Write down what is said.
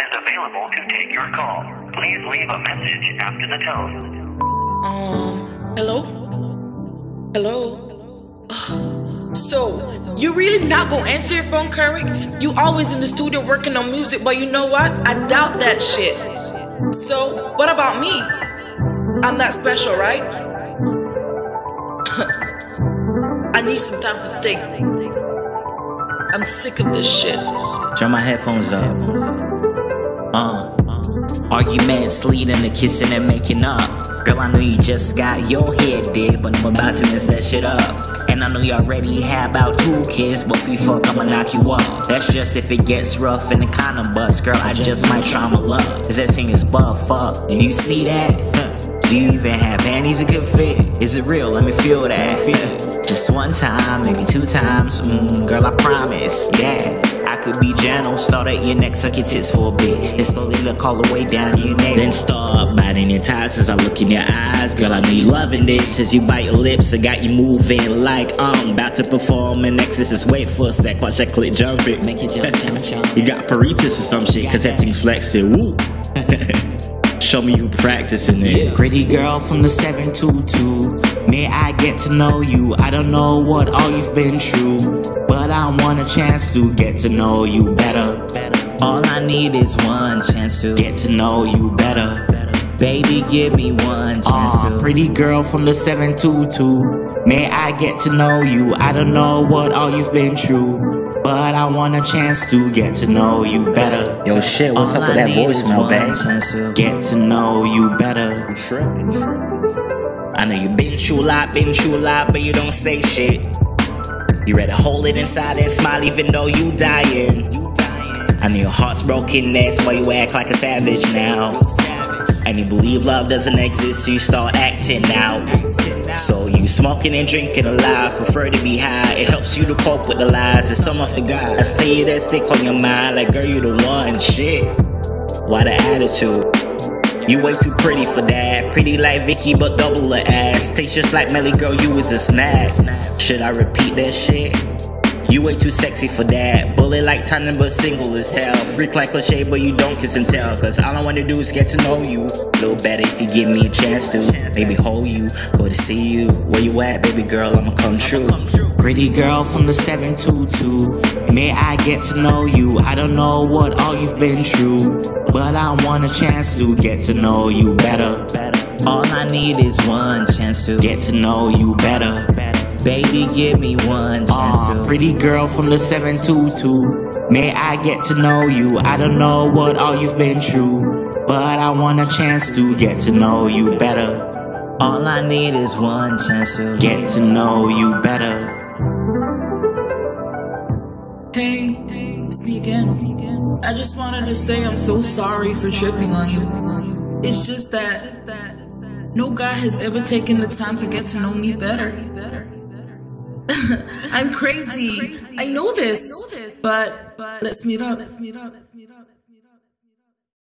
is available to take your call. Please leave a message after the tone. Um, hello? Hello? So, you really not gonna answer your phone, Carrick? You always in the studio working on music, but you know what? I doubt that shit. So, what about me? I'm not special, right? I need some time to think. I'm sick of this shit. Turn my headphones up. Arguments leading to kissing and making up. Girl, I know you just got your head dead, but I'm about to mess that shit up. And I know you already have about two kids, but if we fuck, I'ma knock you up. That's just if it gets rough and the kind of. Girl, I just might try my luck. Cause thing is buff up. Do you see that? Do you even have panties that could fit? Is it real? Let me feel that. Just one time, maybe two times. Mm, girl, I promise. Yeah. Could be gentle, start at your neck, suck your tits for a bit. And slowly look all the way down to your neck. Then start biting your ties as I look in your eyes. Girl, I know you loving this as you bite your lips. I got you moving like I'm about to perform an exorcist. Wait for a sec, watch that clip jump it. Make it jump, jump, jump. you got paritas or some shit, cause that thing's flexing. Woo. Show me you practicing it. Pretty girl from the 722. May I get to know you? I don't know what all you've been through, but I want a chance to get to know you better. All I need is one chance to get to know you better. Baby, give me one chance to. Pretty girl from the 722. May I get to know you? I don't know what all you've been through. But I want a chance to get to know you better. Yo, shit, what's All up with I that voicemail, one babe? chance to Get to know you better. I know you've been through a lot, been through a lot, but you don't say shit. You rather hold it inside and smile even though you dying. I know your heart's broken, that's why you act like a savage now. And you believe love doesn't exist, so you start acting out. So you smoking and drinking a lot, prefer to be high. It helps you to cope with the lies. It's some of the guys. I say that stick on your mind, like girl, you the one. Shit. Why the attitude? You way too pretty for that. Pretty like Vicky, but double her ass. Taste just like Melly, girl, you is a snack. Should I repeat that shit? You way too sexy for that. Bullet like Tanya, but single as hell. Freak like cliche, but you don't kiss and tell. Cause all I wanna do is get to know you. Little better if you give me a chance to. Maybe hold you, go to see you. Where you at, baby girl? I'ma come true. Pretty girl from the 722. May I get to know you? I don't know what all you've been through, but I want a chance to get to know you better. All I need is one chance to Get to know you better. Baby, give me one chance Aw, to. pretty girl from the 722. May I get to know you? I don't know what all you've been through, but I want a chance to get to know you better. All I need is one chance to Get to know you better. Hey, it's me again. I just wanted to say I'm so sorry for tripping on you. It's just that no guy has ever taken the time to get to know me better. I'm crazy. I know this. But let's meet up.